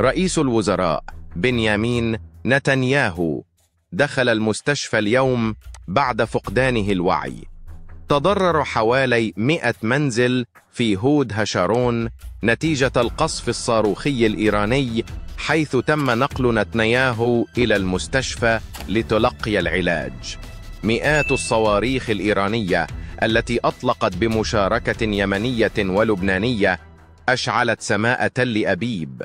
رئيس الوزراء بنيامين نتنياهو دخل المستشفى اليوم بعد فقدانه الوعي. تضرر حوالي 100 منزل في هود هشارون نتيجة القصف الصاروخي الإيراني حيث تم نقل نتنياهو إلى المستشفى لتلقي العلاج. مئات الصواريخ الإيرانية التي أطلقت بمشاركة يمنية ولبنانية أشعلت سماء تل أبيب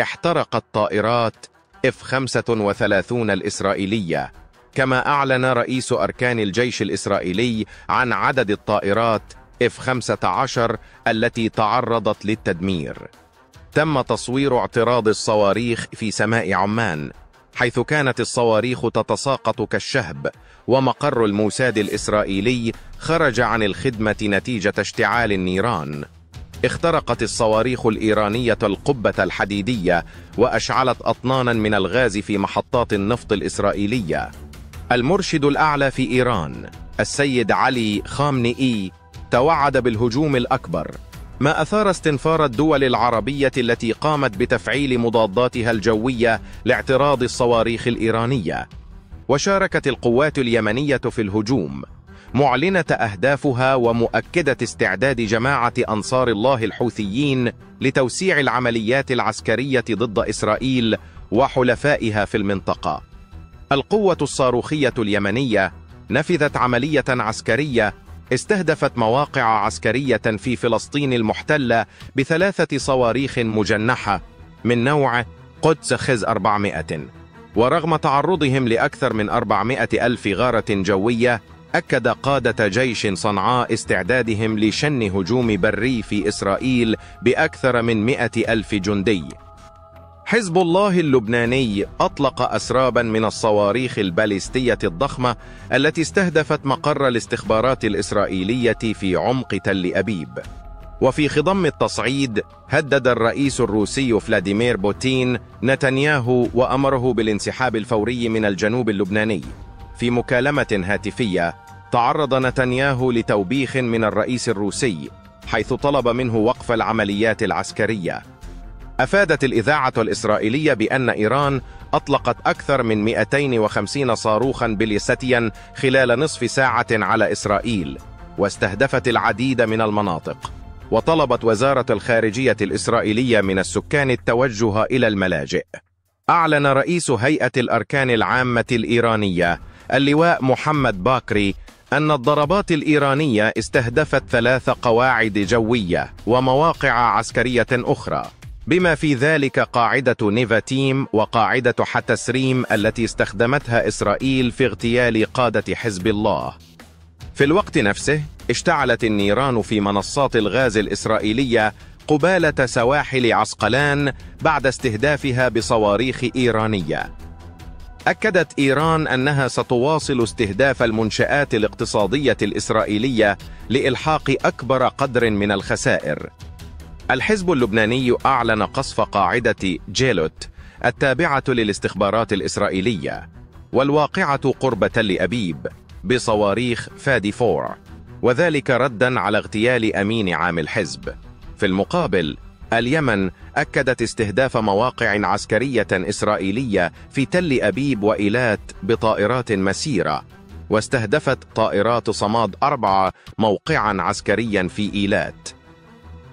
احترقت طائرات F-35 الإسرائيلية. كما أعلن رئيس أركان الجيش الإسرائيلي عن عدد الطائرات F-15 التي تعرضت للتدمير. تم تصوير اعتراض الصواريخ في سماء عمان حيث كانت الصواريخ تتساقط كالشهب ومقر الموساد الإسرائيلي خرج عن الخدمة نتيجة اشتعال النيران. اخترقت الصواريخ الإيرانية القبة الحديدية وأشعلت أطنانا من الغاز في محطات النفط الإسرائيلية. المرشد الأعلى في إيران السيد علي خامنئي توعد بالهجوم الأكبر. ما أثار استنفار الدول العربية التي قامت بتفعيل مضاداتها الجوية لاعتراض الصواريخ الإيرانية. وشاركت القوات اليمنية في الهجوم. معلنة أهدافها ومؤكدة استعداد جماعة أنصار الله الحوثيين لتوسيع العمليات العسكرية ضد إسرائيل وحلفائها في المنطقة. القوة الصاروخية اليمنية نفذت عملية عسكرية استهدفت مواقع عسكرية في فلسطين المحتلة بثلاثة صواريخ مجنحة من نوع قدس خز 400 ورغم تعرضهم لأكثر من 400 ألف غارة جوية أكد قادة جيش صنعاء استعدادهم لشن هجوم بري في إسرائيل بأكثر من مئة ألف جندي. حزب الله اللبناني أطلق أسرابا من الصواريخ الباليستية الضخمة التي استهدفت مقر الاستخبارات الإسرائيلية في عمق تل أبيب. وفي خضم التصعيد هدد الرئيس الروسي فلاديمير بوتين نتنياهو وأمره بالانسحاب الفوري من الجنوب اللبناني. في مكالمة هاتفية تعرض نتنياهو لتوبيخ من الرئيس الروسي حيث طلب منه وقف العمليات العسكرية. أفادت الإذاعة الإسرائيلية بأن إيران أطلقت أكثر من 250 صاروخا بليستيا خلال نصف ساعة على إسرائيل واستهدفت العديد من المناطق. وطلبت وزارة الخارجية الإسرائيلية من السكان التوجه إلى الملاجئ. أعلن رئيس هيئة الأركان العامة الإيرانية اللواء محمد باكري أن الضربات الإيرانية استهدفت ثلاث قواعد جوية ومواقع عسكرية أخرى بما في ذلك قاعدة نيفاتيم وقاعدة حتسريم التي استخدمتها إسرائيل في اغتيال قادة حزب الله. في الوقت نفسه اشتعلت النيران في منصات الغاز الإسرائيلية قبالة سواحل عسقلان بعد استهدافها بصواريخ إيرانية. أكدت إيران أنها ستواصل استهداف المنشآت الاقتصادية الإسرائيلية لإلحاق أكبر قدر من الخسائر. الحزب اللبناني أعلن قصف قاعدة جيلوت التابعة للاستخبارات الإسرائيلية والواقعة قرب تل أبيب بصواريخ فادي فور وذلك ردا على اغتيال أمين عام الحزب. في المقابل اليمن أكدت استهداف مواقع عسكرية إسرائيلية في تل أبيب وإيلات بطائرات مسيرة واستهدفت طائرات صماد أربعة موقعا عسكريا في إيلات.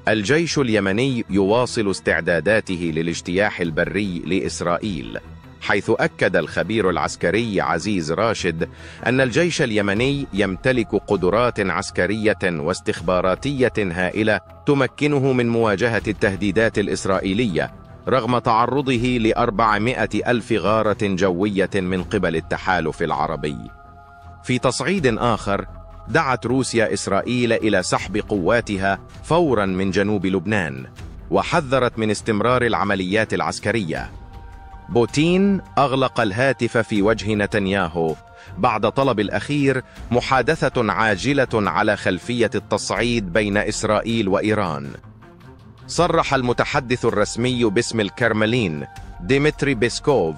الجيش اليمني يواصل استعداداته للاجتياح البري لإسرائيل. حيث أكد الخبير العسكري عزيز راشد أن الجيش اليمني يمتلك قدرات عسكرية واستخباراتية هائلة تمكنه من مواجهة التهديدات الإسرائيلية رغم تعرضه لأربعمائة ألف غارة جوية من قبل التحالف العربي. في تصعيد آخر دعت روسيا إسرائيل إلى سحب قواتها فورا من جنوب لبنان وحذرت من استمرار العمليات العسكرية. بوتين أغلق الهاتف في وجه نتنياهو. بعد طلب الأخير محادثة عاجلة على خلفية التصعيد بين إسرائيل وإيران. صرح المتحدث الرسمي باسم الكرملين ديمتري بيسكوف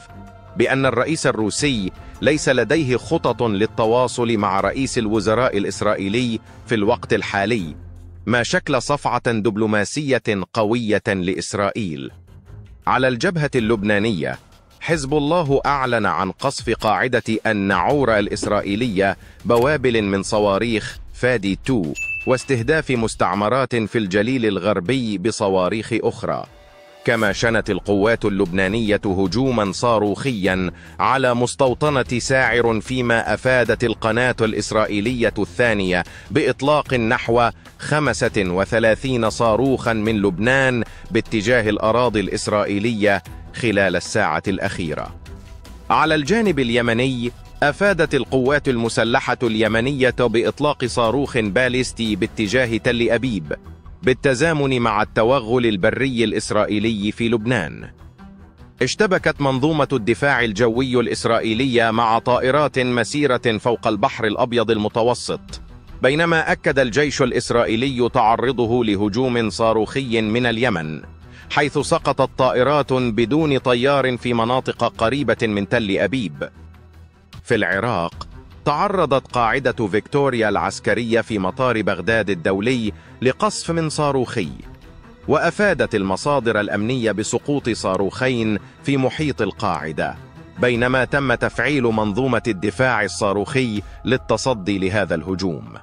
بأن الرئيس الروسي ليس لديه خطط للتواصل مع رئيس الوزراء الإسرائيلي في الوقت الحالي ما شكل صفعة دبلوماسية قوية لإسرائيل. على الجبهة اللبنانية حزب الله أعلن عن قصف قاعدة النعور الإسرائيلية بوابل من صواريخ فادي 2 واستهداف مستعمرات في الجليل الغربي بصواريخ أخرى. كما شنت القوات اللبنانية هجوما صاروخيا على مستوطنة ساعر فيما أفادت القناة الإسرائيلية الثانية بإطلاق نحو 35 صاروخا من لبنان باتجاه الأراضي الإسرائيلية خلال الساعة الأخيرة. على الجانب اليمني أفادت القوات المسلحة اليمنية بإطلاق صاروخ باليستي باتجاه تل أبيب. بالتزامن مع التوغل البري الإسرائيلي في لبنان. اشتبكت منظومة الدفاع الجوي الإسرائيلية مع طائرات مسيرة فوق البحر الأبيض المتوسط بينما أكد الجيش الإسرائيلي تعرضه لهجوم صاروخي من اليمن حيث سقطت طائرات بدون طيار في مناطق قريبة من تل أبيب. في العراق تعرضت قاعدة فيكتوريا العسكرية في مطار بغداد الدولي لقصف من صاروخي وأفادت المصادر الأمنية بسقوط صاروخين في محيط القاعدة بينما تم تفعيل منظومة الدفاع الصاروخي للتصدي لهذا الهجوم.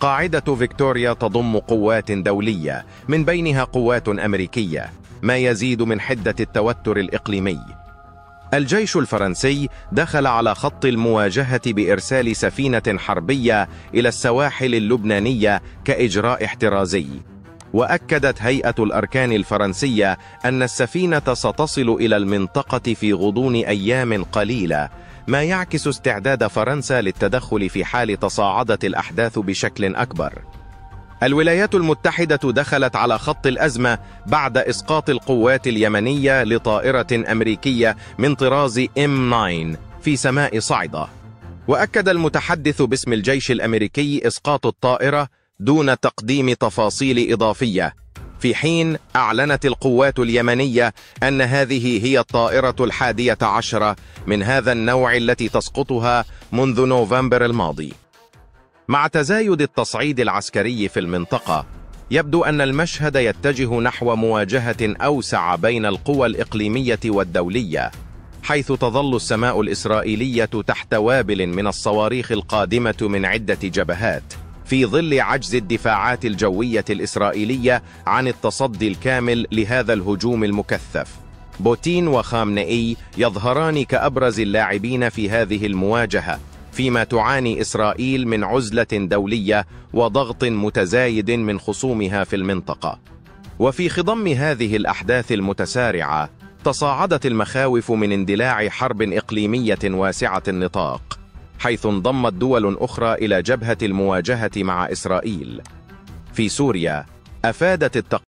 قاعدة فيكتوريا تضم قوات دولية من بينها قوات أمريكية ما يزيد من حدة التوتر الإقليمي. الجيش الفرنسي دخل على خط المواجهة بإرسال سفينة حربية إلى السواحل اللبنانية كإجراء احترازي. وأكدت هيئة الأركان الفرنسية أن السفينة ستصل إلى المنطقة في غضون أيام قليلة ما يعكس استعداد فرنسا للتدخل في حال تصاعدت الأحداث بشكل أكبر. الولايات المتحدة دخلت على خط الأزمة بعد إسقاط القوات اليمنية لطائرة أمريكية من طراز M9 في سماء صعدة وأكد المتحدث باسم الجيش الأمريكي إسقاط الطائرة دون تقديم تفاصيل إضافية. في حين أعلنت القوات اليمنية أن هذه هي الطائرة الحادية عشرة من هذا النوع التي تسقطها منذ نوفمبر الماضي. مع تزايد التصعيد العسكري في المنطقة يبدو أن المشهد يتجه نحو مواجهة أوسع بين القوى الإقليمية والدولية حيث تظل السماء الإسرائيلية تحت وابل من الصواريخ القادمة من عدة جبهات في ظل عجز الدفاعات الجوية الإسرائيلية عن التصدي الكامل لهذا الهجوم المكثف. بوتين وخامنئي يظهران كأبرز اللاعبين في هذه المواجهة فيما تعاني إسرائيل من عزلة دولية وضغط متزايد من خصومها في المنطقة. وفي خضم هذه الأحداث المتسارعة تصاعدت المخاوف من اندلاع حرب إقليمية واسعة النطاق حيث انضمت دول أخرى إلى جبهة المواجهة مع إسرائيل. في سوريا أفادت التقرير